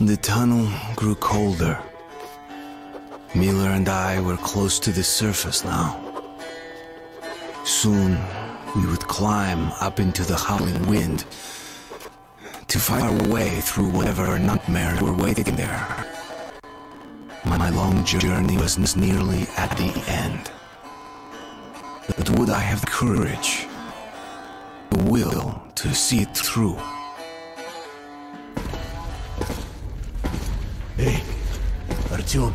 The tunnel grew colder. Miller and I were close to the surface now. Soon, we would climb up into the howling wind to find our way through whatever nightmares were waiting there. My long journey was nearly at the end. But would I have the courage, the will to see it through? Artyom.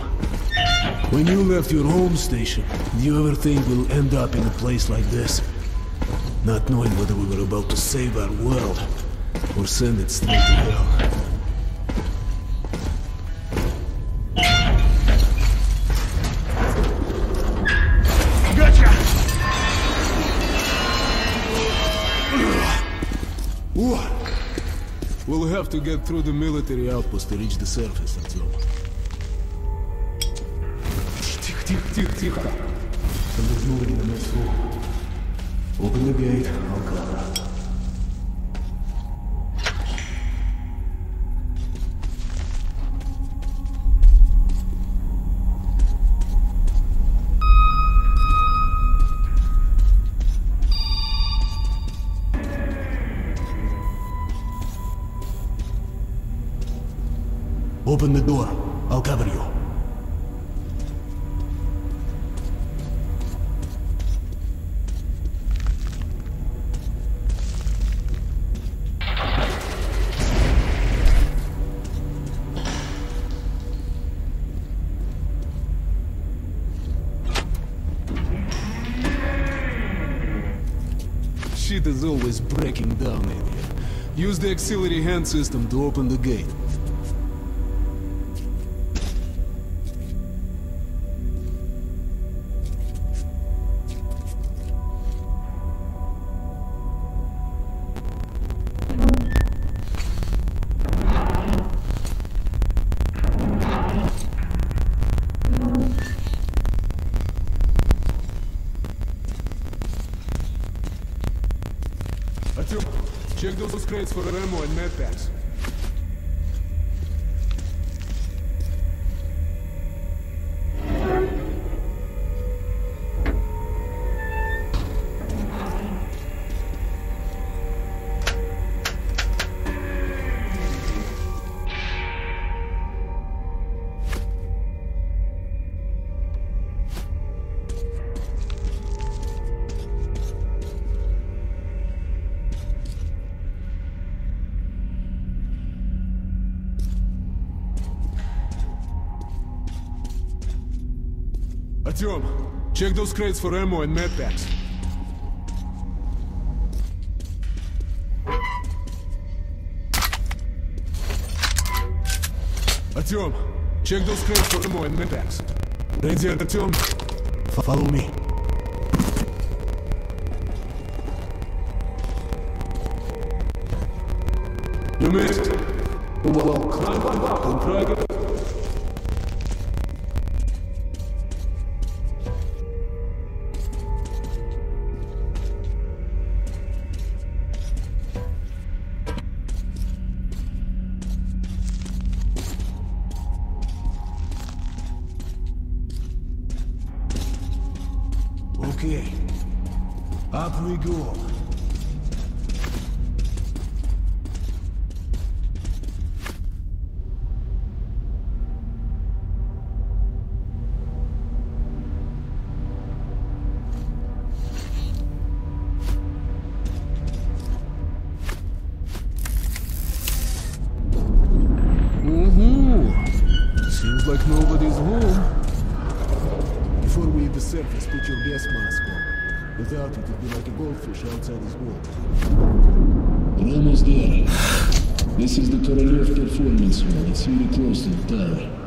When you left your home station, did you ever think we'll end up in a place like this? Not knowing whether we were about to save our world or send it straight to hell. Gotcha! What? We'll have to get through the military outpost to reach the surface, Artyom. Тихо, тихо, тихо, тихо. Something's moving in the next room. Open the gate, I'll cover. Open the door. Hand system to open the gate. Crates for ammo and medpacks. Artyom, check those crates for ammo and medpacks. Artyom, check those crates for ammo and medpacks. Ready, Artyom? F- follow me. Like nobody's home. Before we hit the surface, put your gas mask on. Without it, it'd be like a goldfish outside his water. We're almost there. This is the Korolev Performance Hall. It's really close to the tower.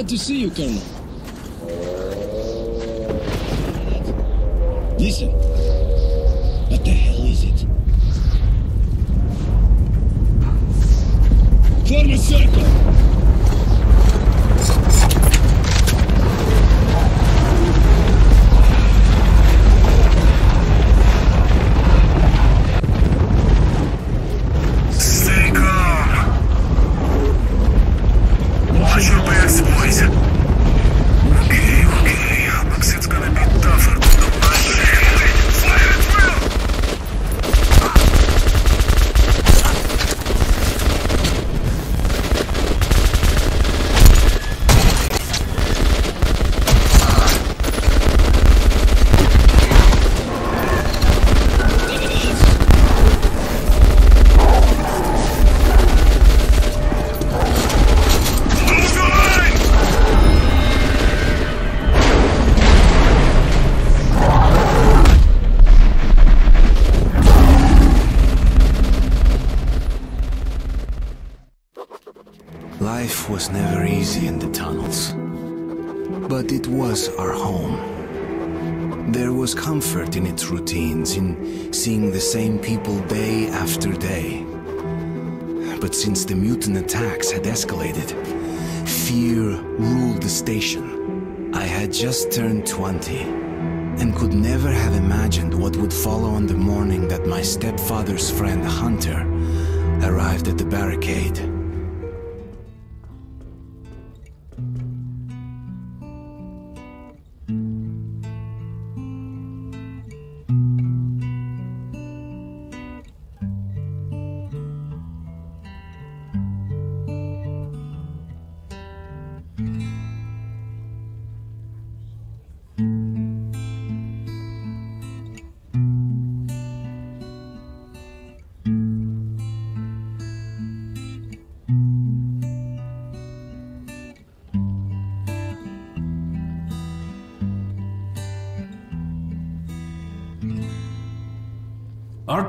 Glad to see you, Colonel. Listen.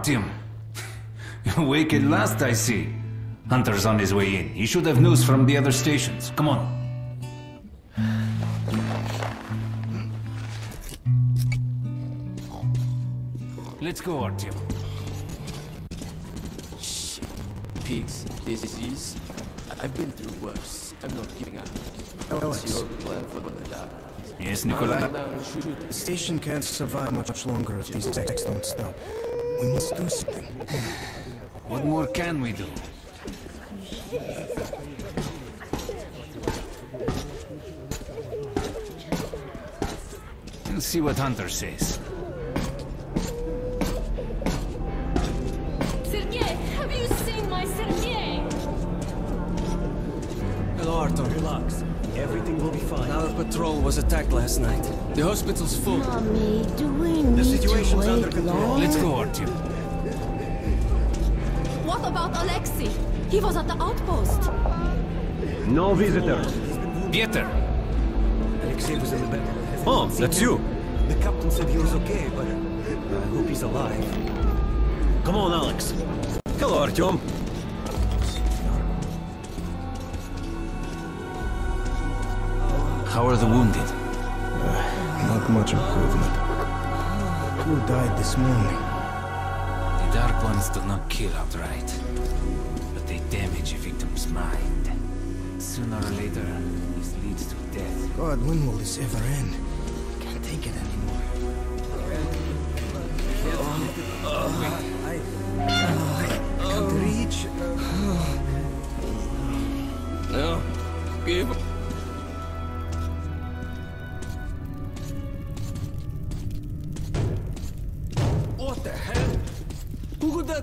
Artyom. Awake at last, I see. Hunter's on his way in. He should have news from the other stations. Come on. Let's go, Artyom. Pigs, disease. I've been through worse. I'm not giving up. Oh, What's your plan for the job? Yes, Nikolai? The station can't survive much longer if these attacks don't stop. We must do something. What more can we do? We'll see what Hunter says. Attacked last night. The hospital's full. Mommy, do we need The to situation's wait under control. long? Let's go, Artyom. What about Alexei? He was at the outpost. No visitors. Pieter! Alexei was in the bed. Oh, that's you. The captain said he was okay, but I hope he's alive. Come on, Alex. Hello, Artyom. How are the wounded? Not much improvement. Who died this morning? The Dark Ones do not kill outright, but they damage a victim's mind. Sooner or later, this leads to death. God, when will this ever end? I can't take it anymore. I, I can't reach. No. Give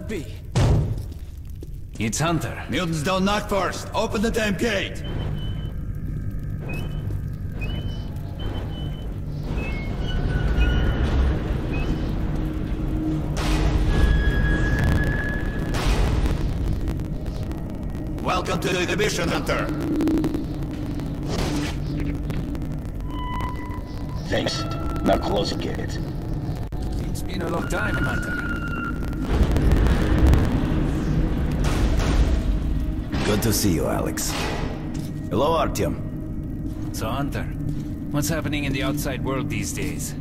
be? It's Hunter. Mutants don't knock first. Open the damn gate. Welcome to the mission, Hunter. Thanks. Now close the gate. It's been a long time, Hunter. Good to see you, Alex. Hello, Artyom. So, Hunter, what's happening in the outside world these days?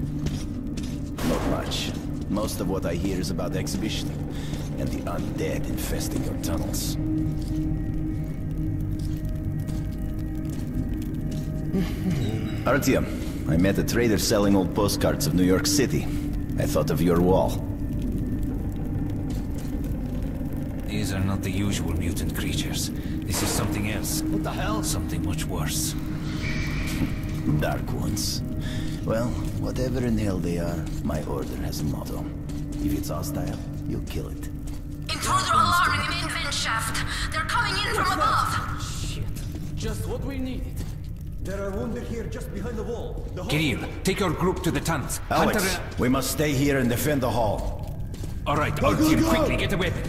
Not much. Most of what I hear is about the exhibition and the undead infesting your tunnels. Artyom, I met a trader selling old postcards of New York City. I thought of your wall. These are not the usual mutant creatures. This is something else. What the hell? Something much worse. Dark ones. Well, whatever in hell they are, my order has a motto. If it's hostile, you kill it. Intruder alarm in the main vent shaft. They're coming in from above. Shit. Just what we needed. There are wounded here just behind the wall. The Kirill, take your group to the tunnels. Alex, Hunter... Uh, we must stay here and defend the hall. All right, our team, quickly, get a weapon.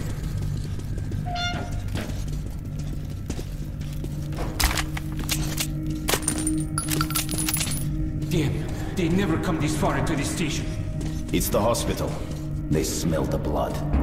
Never come this far into this station. It's the hospital. They smell the blood.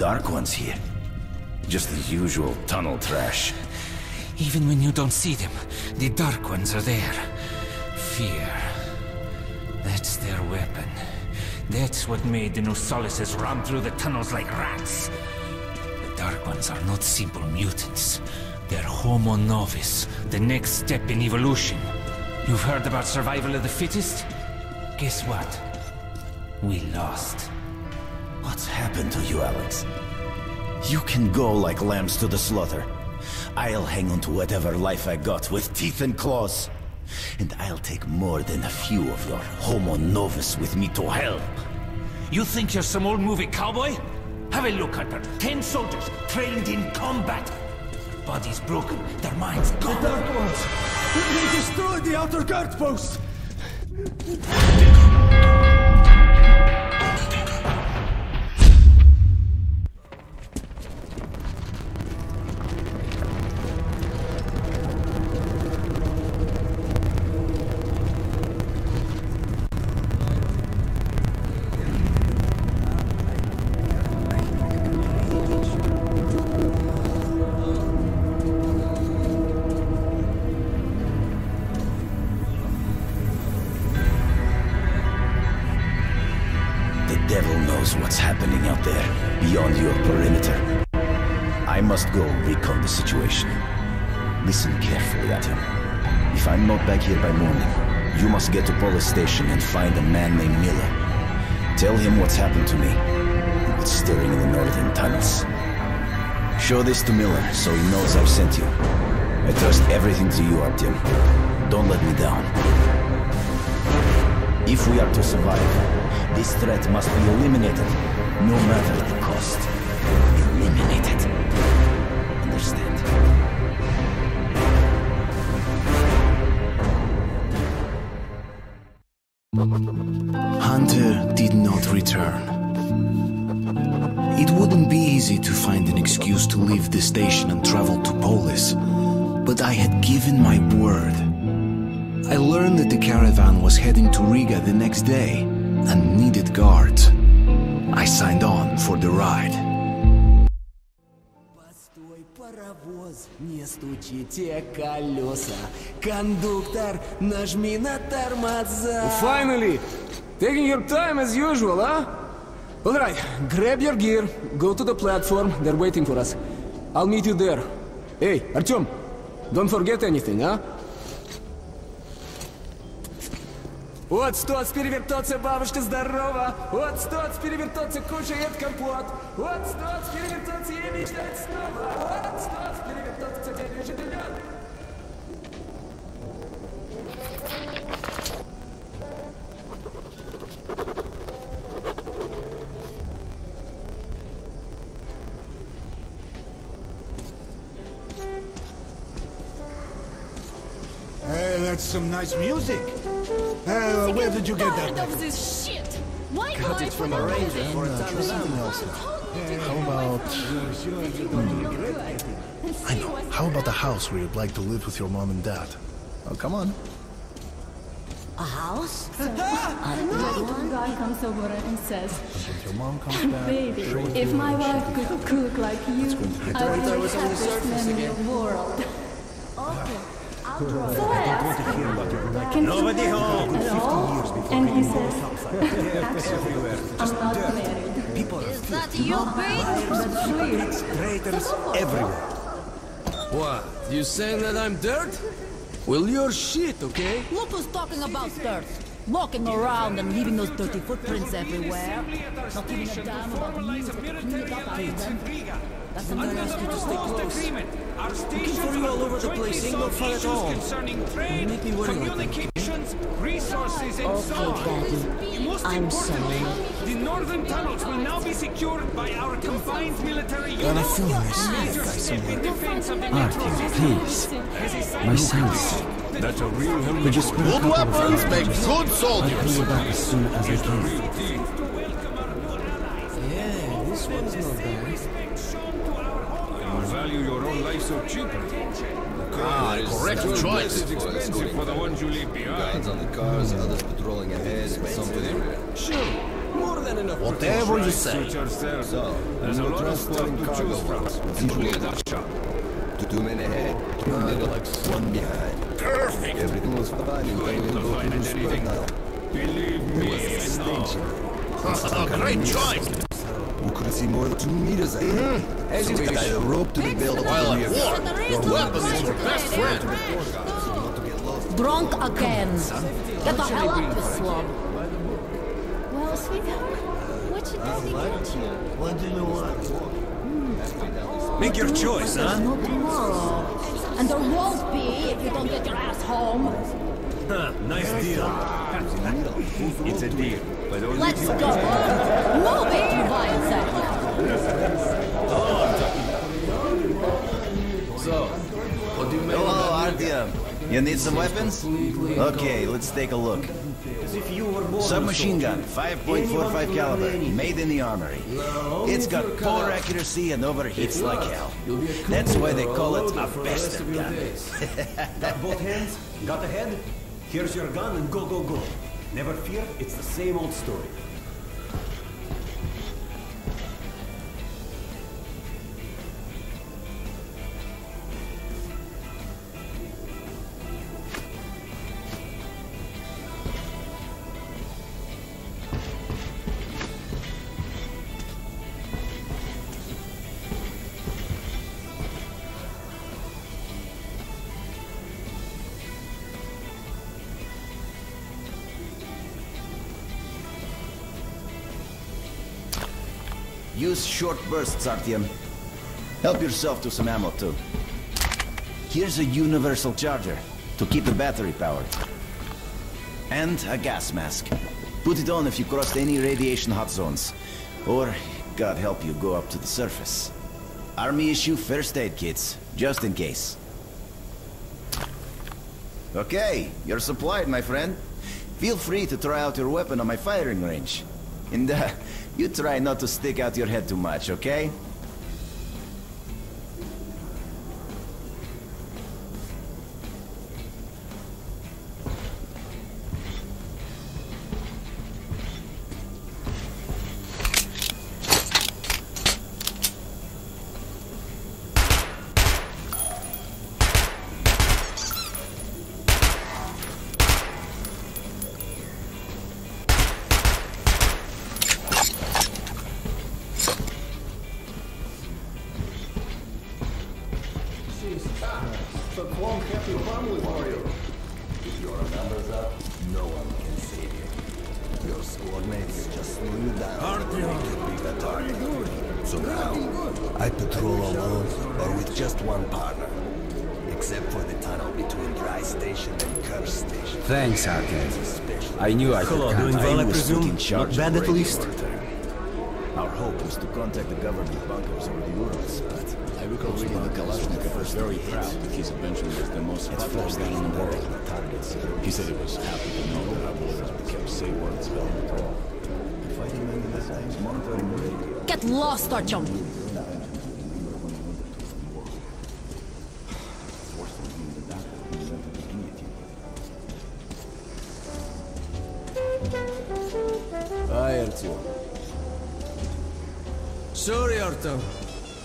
Dark Ones here. Just the usual tunnel trash. Even when you don't see them, the Dark Ones are there. Fear. That's their weapon. That's what made the Nosalises run through the tunnels like rats. The Dark Ones are not simple mutants. They're Homo Novus, the next step in evolution. You've heard about survival of the fittest? Guess what? We lost. Happened to you, Alex? You can go like lambs to the slaughter. I'll hang on to whatever life I got with teeth and claws. And I'll take more than a few of your Homo Novus with me to hell. You think you're some old movie cowboy? Have a look, at Hunter. Ten soldiers trained in combat. Their bodies broken, their minds gone. The Dark Ones! They destroyed the outer guard post! Station and find a man named Miller. Tell him what's happened to me, and what's stirring in the northern tunnels. Show this to Miller, so he knows I've sent you. I trust everything to you, Artyom. Don't let me down. If we are to survive, this threat must be eliminated, no matter the cost. Eliminated. heading to Riga the next day and needed guards. I signed on for the ride. Постой, паровоз, не стучите колеса. Кондуктор, нажми на тормоза. Finally! Taking your time as usual, huh? Alright, grab your gear, go to the platform, they're waiting for us. I'll meet you there. Hey, Artyom, don't forget anything, huh? Вот стоц перевертоться, бабушка здорова! Вот стоц перевертоться, кушает компот! Вот стоц перевертоться и мечтает снова! Вот стоц перевертоться, тебе живет! Hey, that's some nice music. Uh, where did you get that? Tired of this shit! Why Got it from a ranger for a time something else. How about... I know. How about the house where you'd like to live with your mom and dad? Oh, come on. A house? One guy comes over and says, your mom comes back, Baby, show it if my wife could cook like you, get I'd be I the was on the happiest man in the world. Okay, I'll draw Nobody home. All? And he says, I'm not married. Is that you? Sweet. Traitors Everywhere. What? You saying that I'm dirt? Well, you're shit, okay? Look who's talking about dirt. Walking around and leaving those dirty footprints everywhere. Not giving a damn about but cleaning it up after them. That's the man asked you to stay close. Looking for you all over the place ain't no fun at all. You make me worry like that. resources and so Okay. Daddy. Most I'm sorry. the northern tunnels will now be secured by our combined military units. this major step in defense of the ah, metro please. My sick. That's a real spare Good weapons make good soldiers. I'll soldiers. pay you back as soon as I can. Yeah, this one's not bad. You value your own life so cheaply. Ah, correct choice. It's expensive for the ones you leave behind. Guards on the cars, others patrolling ahead, something everywhere. Sure, more than enough. Whatever you say. So, There's a lot of stuff to choose from. Boats. Usually at that shop. Two men ahead, two men like one behind. Perfect. Everything was fine until we Couldn't go have the anything. now. Believe There me, was a I Great choice. We couldn't see more than two meters ahead. As So you we wish. tied a rope to the belt of While the at vehicle. war, your weapon is your best friend. Drunk again. Get the hell up, you slug. Well, sweetheart, what should daddy get you? What do you want? Hmm. Make your choice, huh? No tomorrow. And there won't be if you don't get your ass home. Huh, nice deal. It's a deal. But only Let's go. Move it, you You need some weapons? Okay, let's take a look. Submachine gun, 5.45 caliber, made in the armory. It's got poor accuracy and overheats like hell. That's why they call it a bastard gun. Got both hands? Got a head? Here's your gun and go, go, go. Never fear, it's the same old story. Short bursts, Artyom. Help yourself to some ammo, too. Here's a universal charger to keep the battery powered. And a gas mask. Put it on if you crossed any radiation hot zones. Or, God help you, go up to the surface. Army issue first aid kits, just in case. Okay, you're supplied, my friend. Feel free to try out your weapon on my firing range. And uh, you try not to stick out your head too much, okay? In charge Not bad of at least? Our hope was to contact the government bunkers over the Urals, but I recall reading the Kalashnikov was very proud that his invention was the most powerful gun in the world. He said he was happy to know that our borders became safer and hell patrol. Fighting men in the times monitoring the radio. Get lost, Artyom!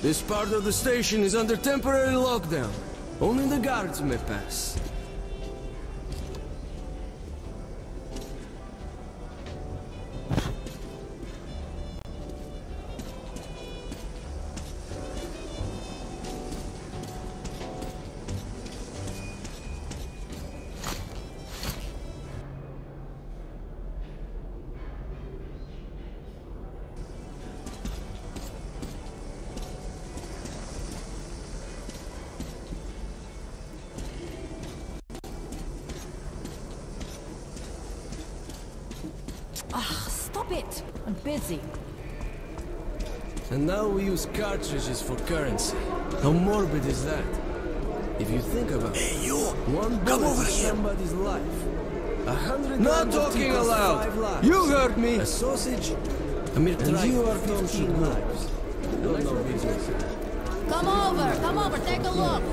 This part of the station is under temporary lockdown. Only the guards may pass. Ah, stop it! I'm busy. And now we use cartridges for currency. How morbid is that? If you think about it, you! one Come bullet over is here. somebody's life. A hundred Not grams of talking tea costs aloud. lives. You heard me. A sausage, a mere and you are fifteen lives. No, no business. Come over, come over, take a look.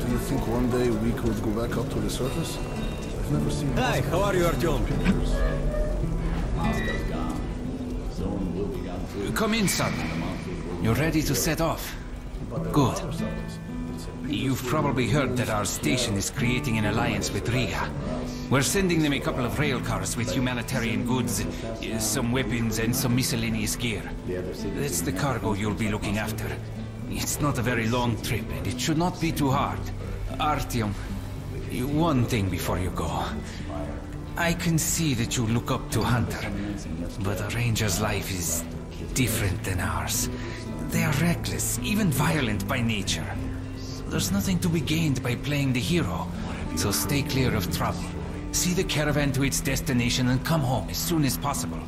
Do you think one day we could go back up to the surface? I've never seen. Hi, how are you, Artyom? Moscow's gone. Zone will be gone too. Come in, son. You're ready to set off? Good. You've probably heard that our station is creating an alliance with Riga. We're sending them a couple of rail cars with humanitarian goods, some weapons, and some miscellaneous gear. That's the cargo you'll be looking after. It's not a very long trip, and it should not be too hard. Artyom, one thing before you go. I can see that you look up to Hunter, but a ranger's life is different than ours. They are reckless, even violent by nature. There's nothing to be gained by playing the hero, so stay clear of trouble. See the caravan to its destination and come home as soon as possible.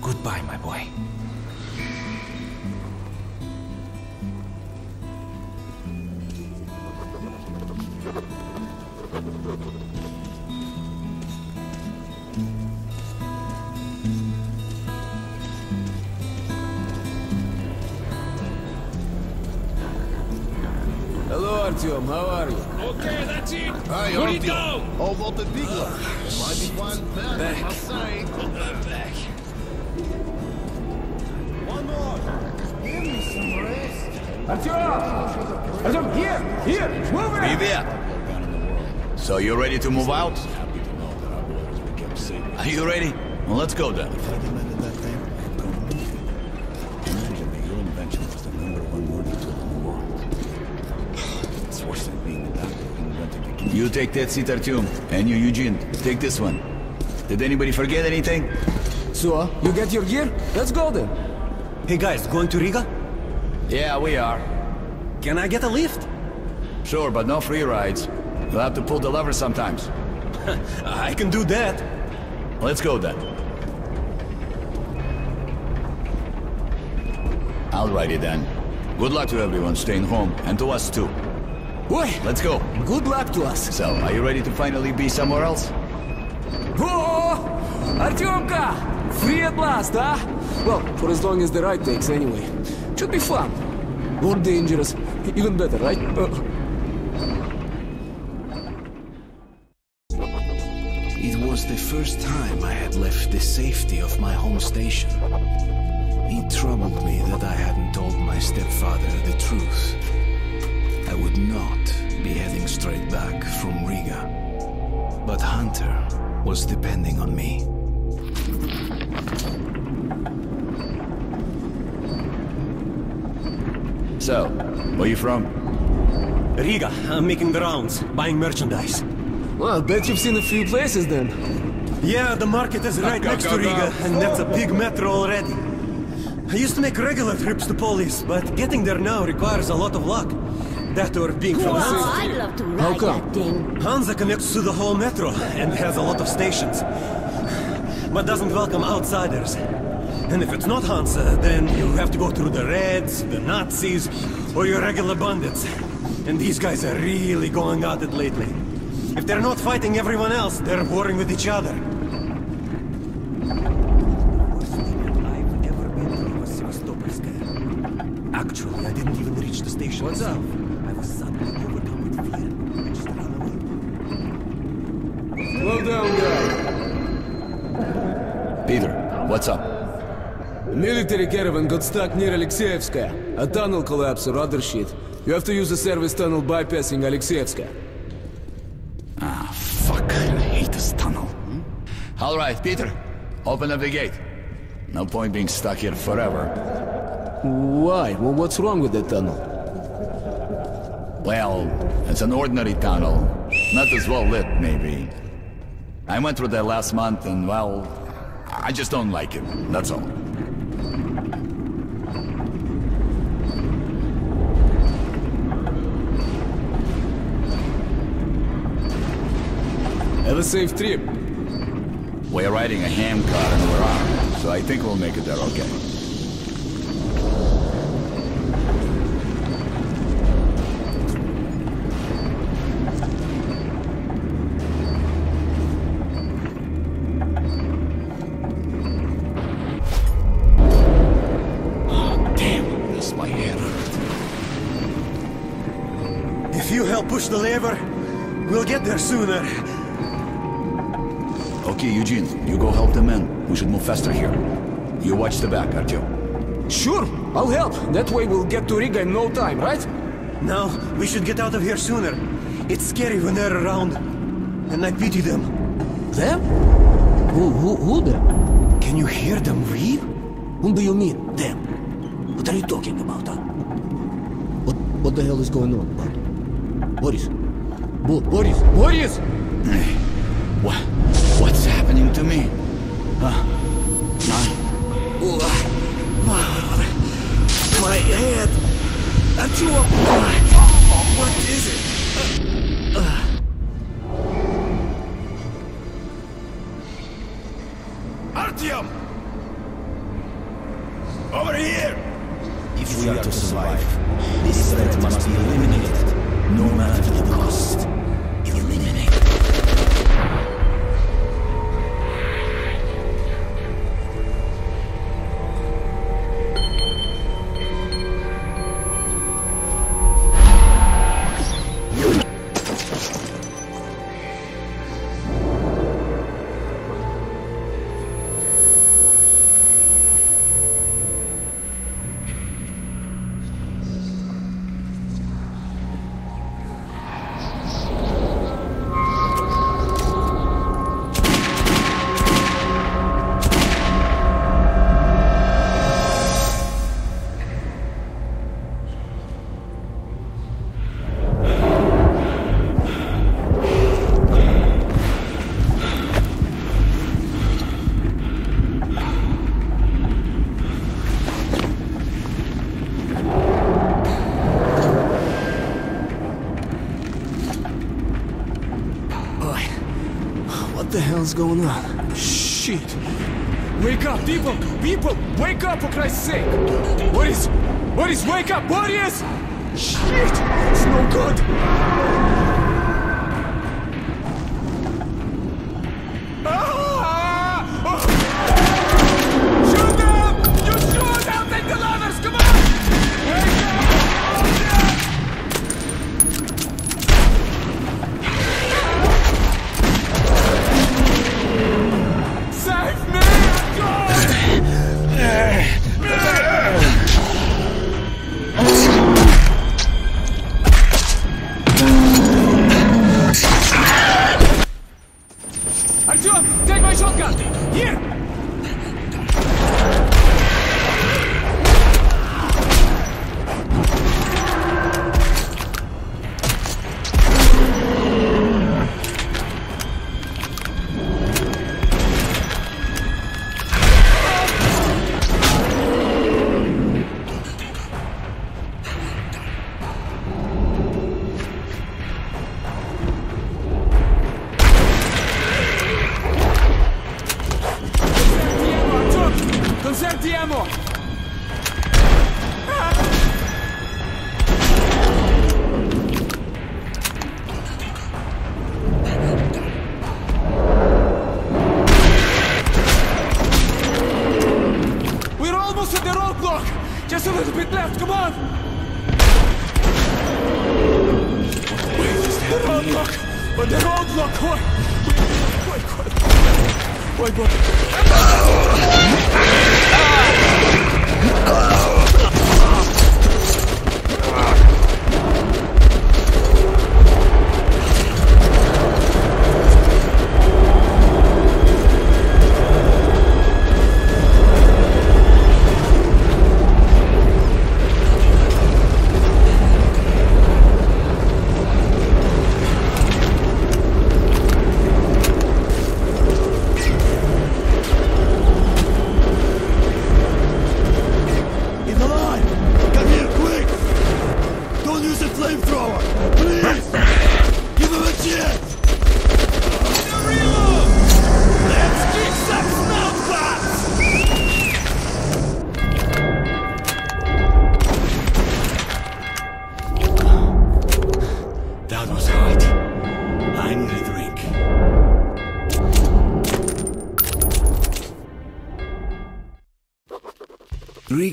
Goodbye, my boy. Salted Beagle. Might be one back, back. I'll say. back. One more. Give me some rest. Artyom! Artyom, here! Here! Move it! Be there! So you're ready to move out? Are you ready? Well, let's go then. You take that seat, Artyom, and you, Eugene, take this one. Did anybody forget anything? So, you get your gear? Let's go then. Hey guys, going to Riga? Yeah, we are. Can I get a lift? Sure, but no free rides. You'll have to pull the lever sometimes. I can do that. Let's go then. Alrighty then. Good luck to everyone staying home, and to us too. Boy, let's go. Good luck to us. So, are you ready to finally be somewhere else? Whoa! Artyomka! Free at last, huh? Well, for as long as the ride takes, anyway. Should be fun. More dangerous. Even better, right? Uh, It was the first time I had left the safety of my home station. It troubled me that I hadn't told my stepfather the truth. I would not be heading straight back from Riga. But Hunter was depending on me. So, where are you from? Riga. I'm making the rounds, buying merchandise. Well, I bet you've seen a few places then. Yeah, the market is right Go, next go, to go. Riga, and that's a big metro already. I used to make regular trips to Polis, but getting there now requires a lot of luck. That or being from Oh, Hansa. I'd love to ride that thing. Hansa connects to the whole metro and has a lot of stations, but doesn't welcome outsiders. And if it's not Hansa, then you have to go through the Reds, the Nazis, or your regular bandits. And these guys are really going at it lately. If they're not fighting everyone else, they're warring with each other. Actually, I didn't even reach the station. What's up? I was suddenly overcome with fear. I just ran away. Slow down, guy. Peter, what's up? A military caravan got stuck near Alexeyevskaya. A tunnel collapse or other shit. You have to use the service tunnel bypassing Alexeyevskaya. Ah, fuck. I hate this tunnel. All right, Peter. Open up the gate. No point being stuck here forever. Why? Well, what's wrong with that tunnel? Well, it's an ordinary tunnel. Not as well lit, maybe. I went through there last month and, well, I just don't like it. That's all. Have a safe trip. We're riding a handcar and we're armed, so I think we'll make it there okay. Sooner. Okay, Eugene, you go help the men. We should move faster here. You watch the back, Artyom. Sure, I'll help. That way we'll get to Riga in no time, right? No, we should get out of here sooner. It's scary when they're around. And I pity them. Them? Who, who, who them? Can you hear them weep? Whom do you mean, them? What are you talking about, huh? What, what the hell is going on, bud? Boris? Bo Boris? Boris! What? What's happening to me? Huh? My, my head! Artyom! What is it? Uh, Artyom! Over here! If we are to survive, this threat must be eliminated, no matter the cost. Hell's going on? Shit! Wake up, people! People! Wake up for Christ's sake! What is... What is... Wake up! What is... Shit! It's no good!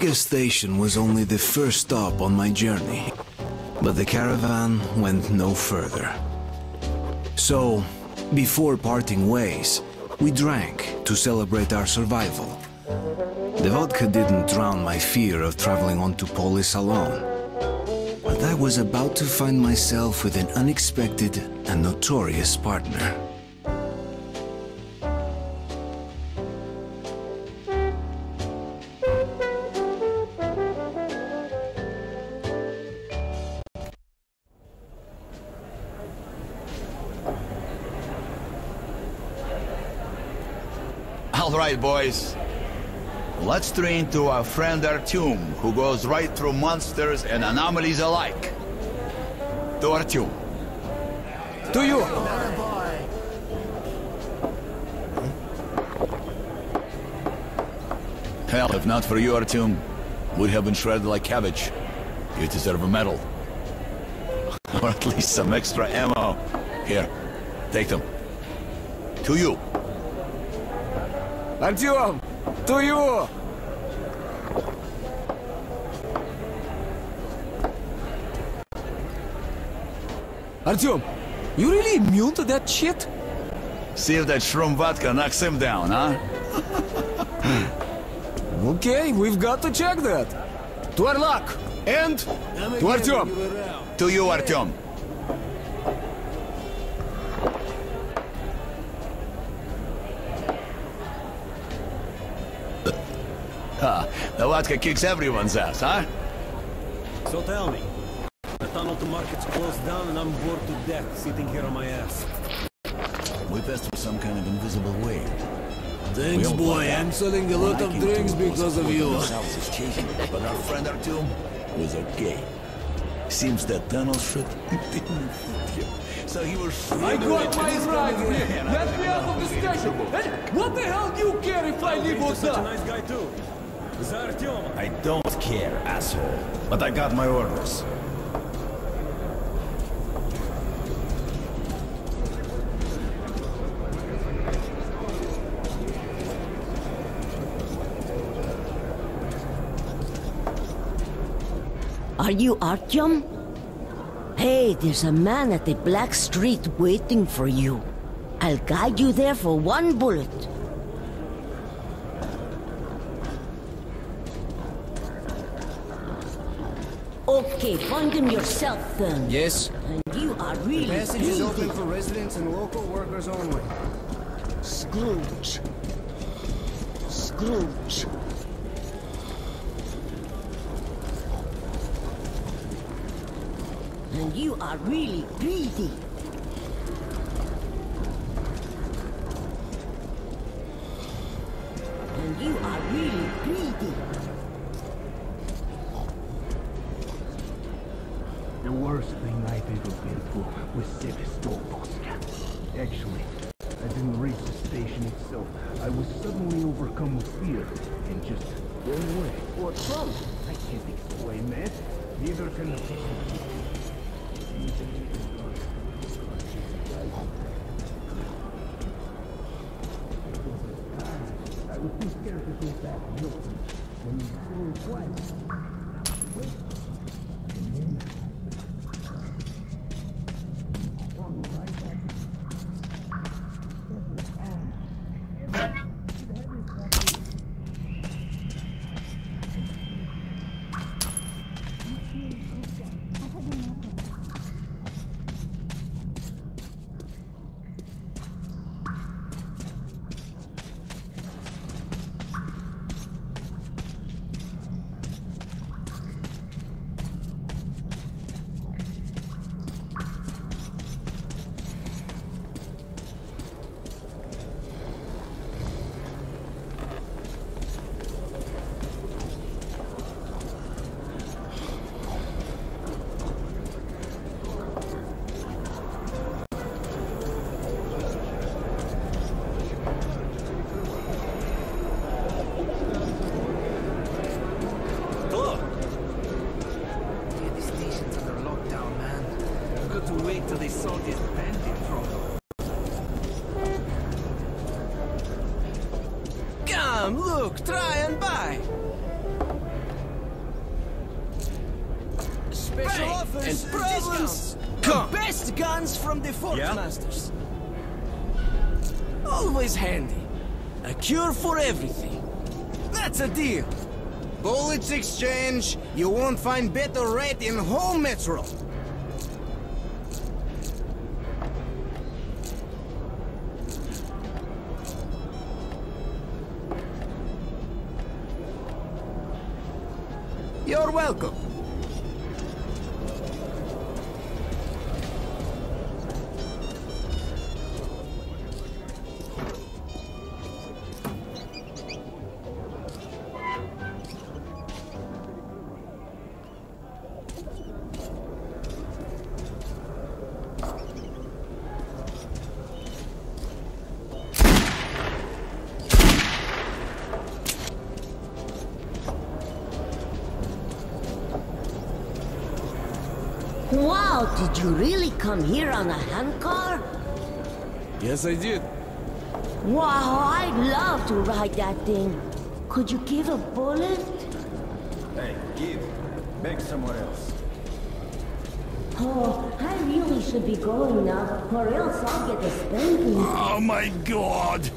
Riga station was only the first stop on my journey, but the caravan went no further. So, before parting ways, we drank to celebrate our survival. The vodka didn't drown my fear of traveling on to Polis alone. But I was about to find myself with an unexpected and notorious partner. Boys. Let's train to our friend Artyom, who goes right through monsters and anomalies alike. To Artyom. To you! Hell, if not for you, Artyom, we'd have been shredded like cabbage. You deserve a medal. or at least some extra ammo. Here, take them. To you. Артем! You! Артем, you really immune to that shit? See if that shroom vodka knocks him down, huh? Okay, we've got to check that. To luck. And to Артем. To you, Artyom. The vodka kicks everyone's ass, huh? So tell me, the tunnel to market's closed down and I'm bored to death sitting here on my ass. We passed through some kind of invisible way. Thanks, boy. I'm selling a lot of drinks because of you. But our friend Artyom was okay. Seems that tunnel shit didn't fit him. So he was I got my rifle! Let me out of this station! And what the hell do you care if I leave or such a not? nice guy too. I don't care, asshole. But I got my orders. Are you Artyom? Hey, there's a man at the Black Street waiting for you. I'll guide you there for one bullet. Okay, find him yourself then. Yes? And you are really The passage is open for residents and local workers only. Scrooge. Scrooge. And you are really greedy. Neither can the. I was too scared to go back and. When you so quiet. Cure for everything. That's a deal. Bullets exchange. You won't find better rate in whole Metro. You really come here on a handcar? Yes, I did. Wow, I'd love to ride that thing. Could you give a bullet? Hey, give. Beg somewhere else. Oh, I really should be going now, or else I'll get a spanking. Oh my god!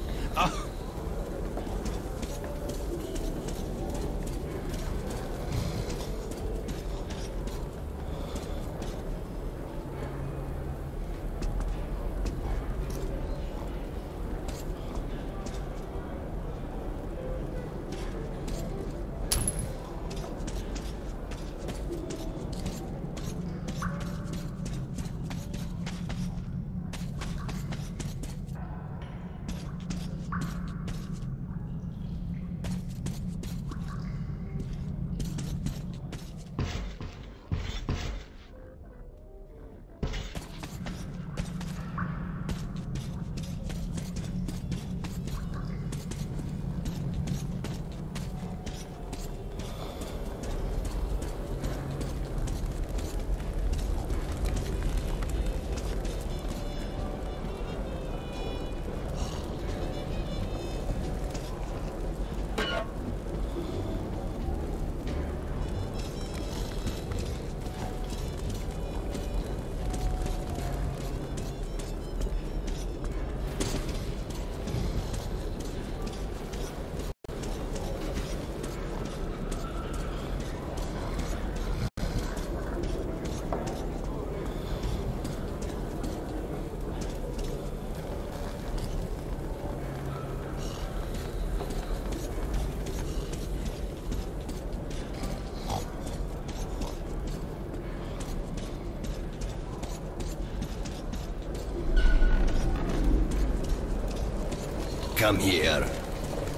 Come here.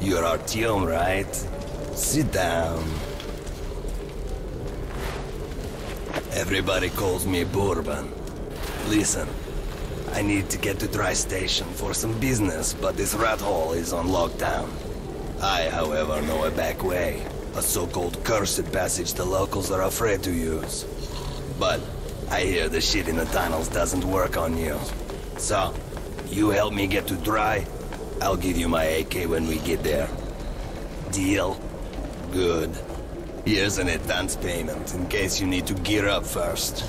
You're Artyom, right? Sit down. Everybody calls me Bourbon. Listen, I need to get to Dry Station for some business, but this rat hole is on lockdown. I, however, know a back way. A so-called cursed passage the locals are afraid to use. But I hear the shit in the tunnels doesn't work on you. So, you help me get to Dry, I'll give you my AK when we get there. Deal? Good. Here's an advance payment in case you need to gear up first.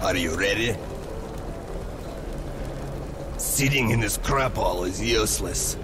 Are you ready? Sitting in this crap hole is useless.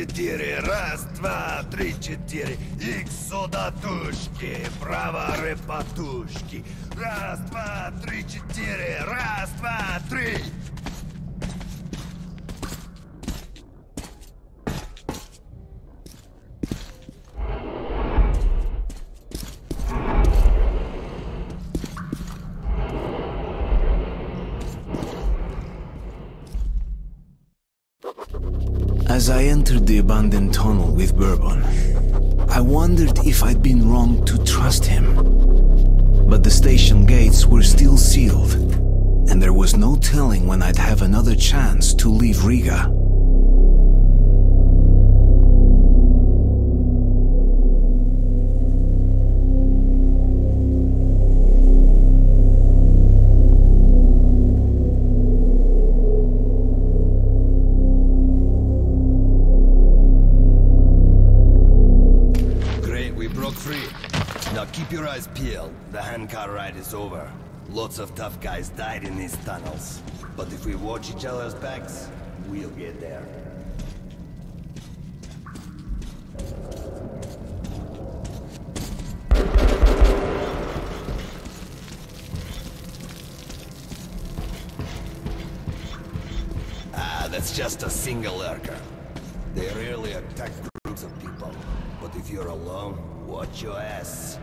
четыре. Раз, два, три, четыре. Иксу до тушки, право рыпотушки. No telling when I'd have another chance to leave Riga. Great, we broke free. Now keep your eyes peeled. The handcar ride is over. Lots of tough guys died in these tunnels. But if we watch each other's backs, we'll get there. Ah, that's just a single lurker. They rarely attack groups of people. But if you're alone, watch your ass.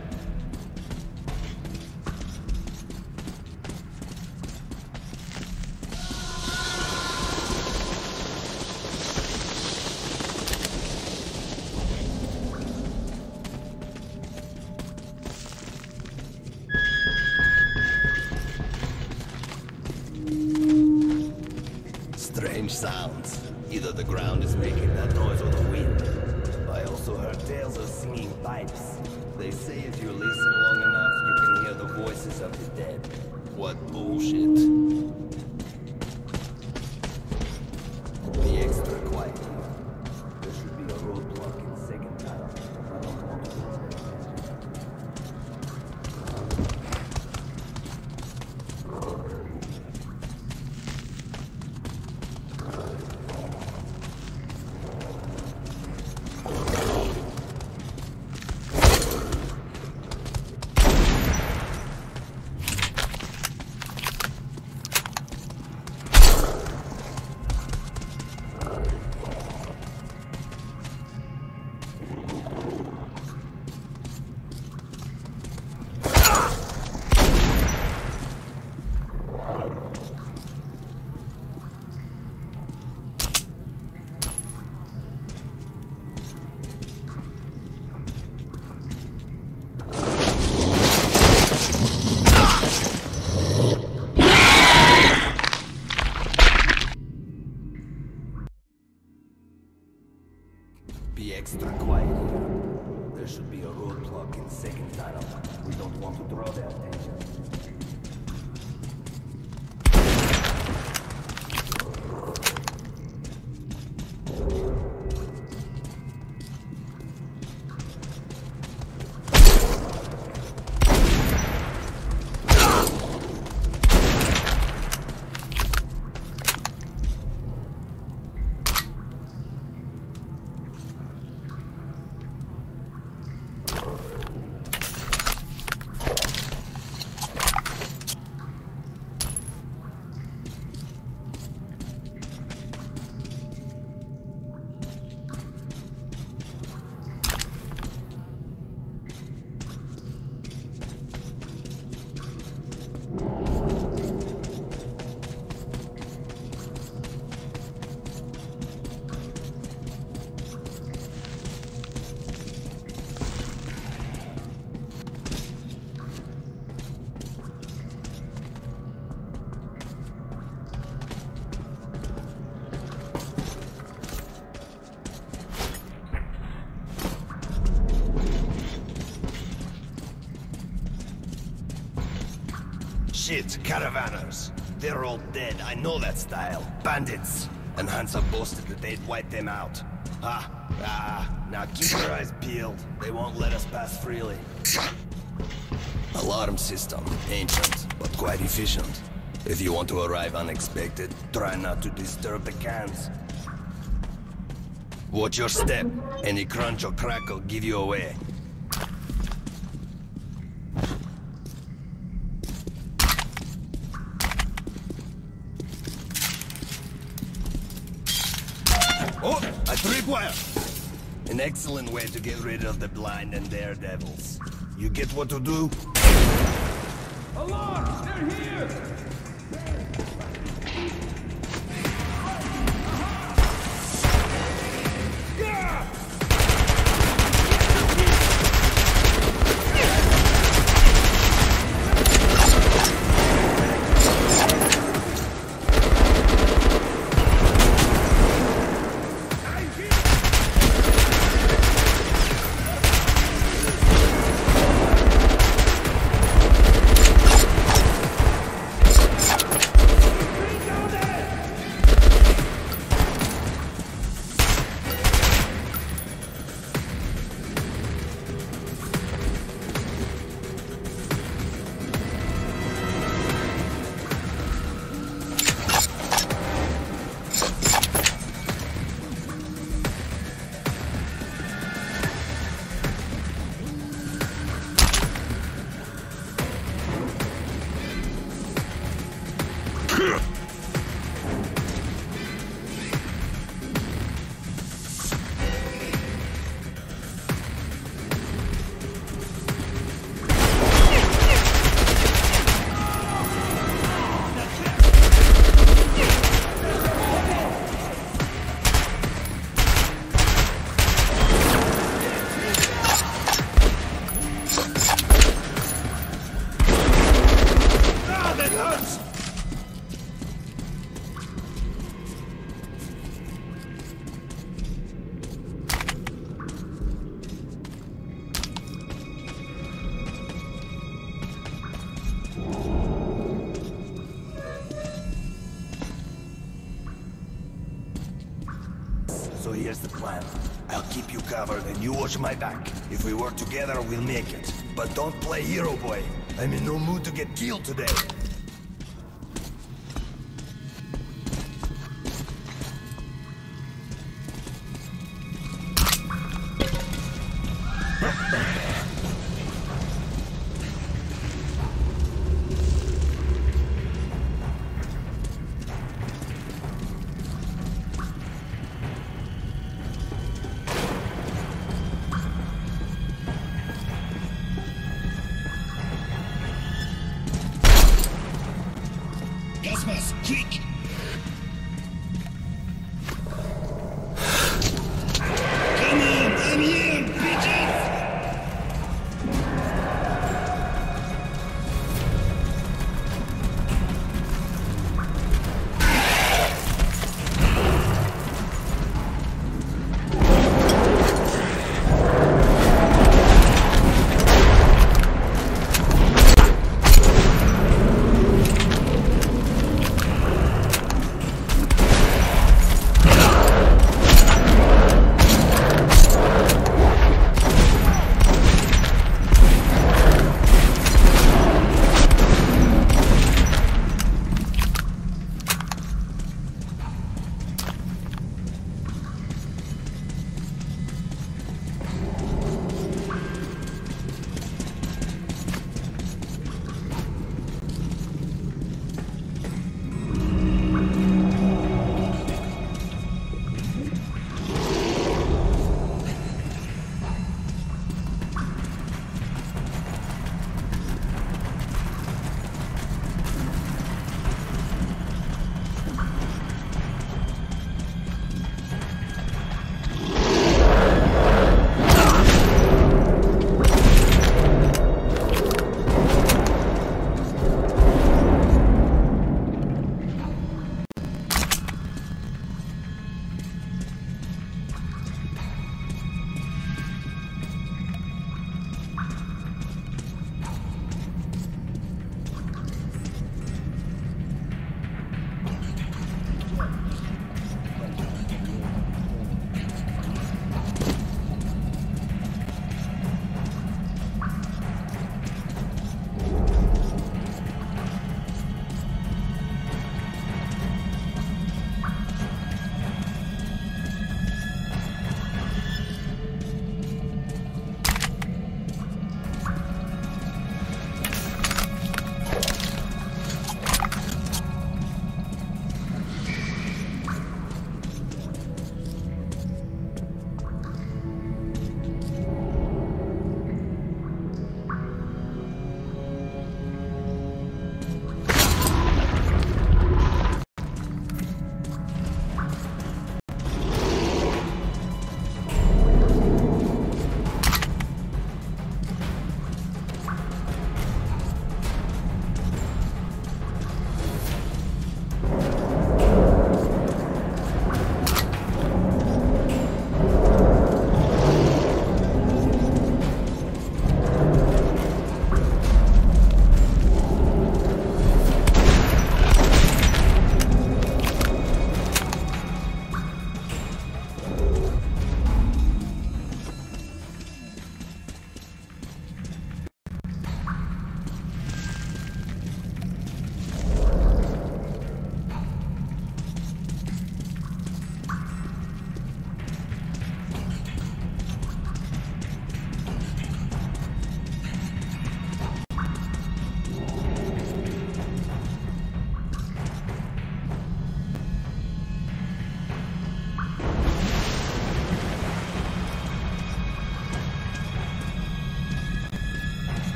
Shit, caravanners. They're all dead, I know that style. Bandits. And Hansa boasted that they'd wipe them out. Ah, ah, now keep your eyes peeled. They won't let us pass freely. Alarm system. Ancient, but quite efficient. If you want to arrive unexpected, try not to disturb the cans. Watch your step. Any crunch or crack will give you away. Tripwire! An excellent way to get rid of the blind and daredevils. You get what to do? Alarm! They're here! Together, we'll make it. But don't play hero boy. I'm in no mood to get killed today.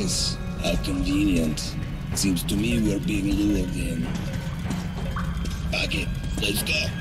place. How convenient. Seems to me we're being lured in. Pocket, let's go.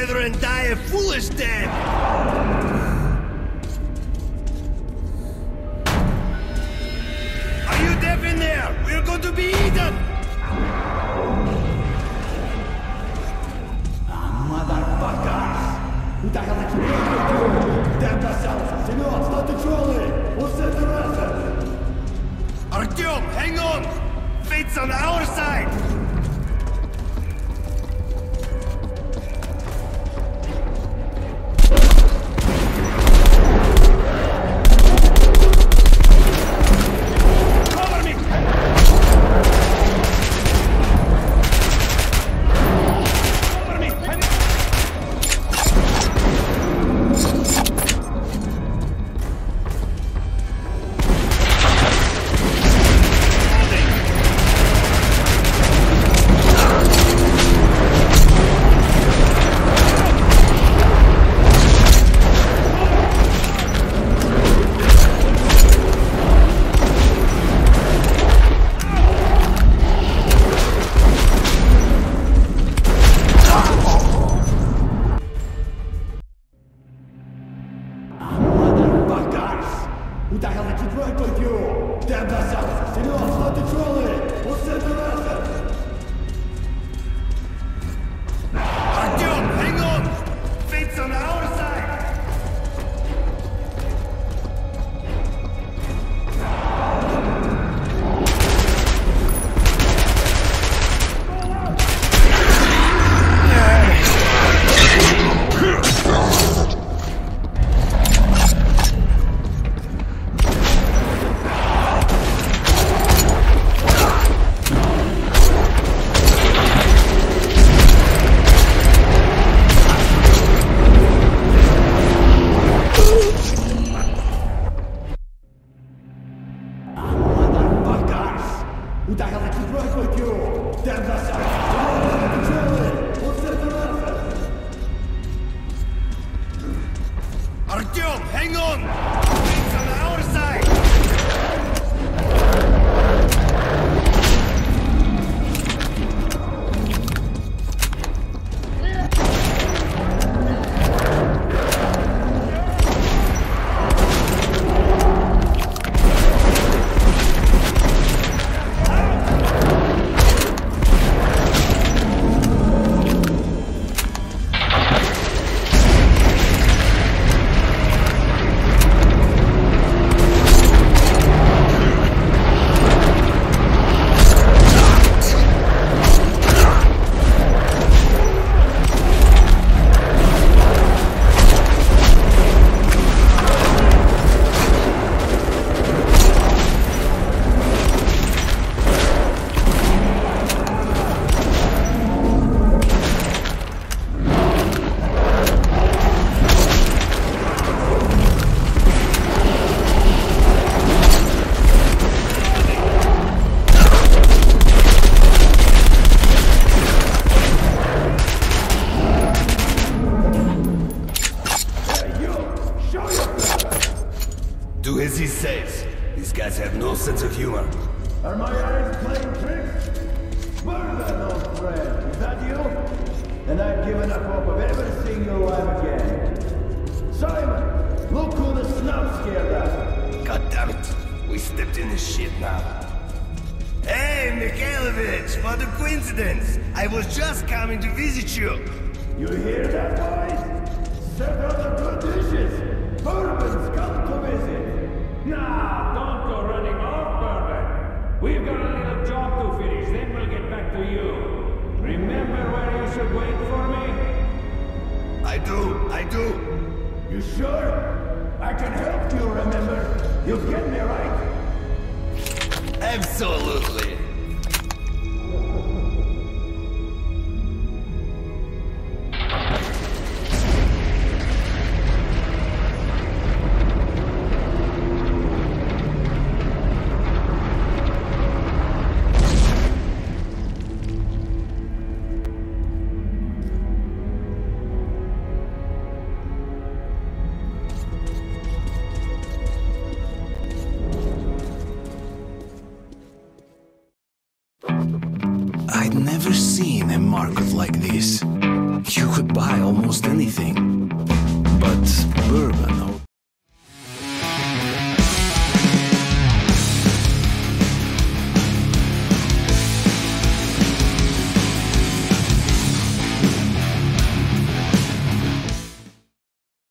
Brethren die a foolish death!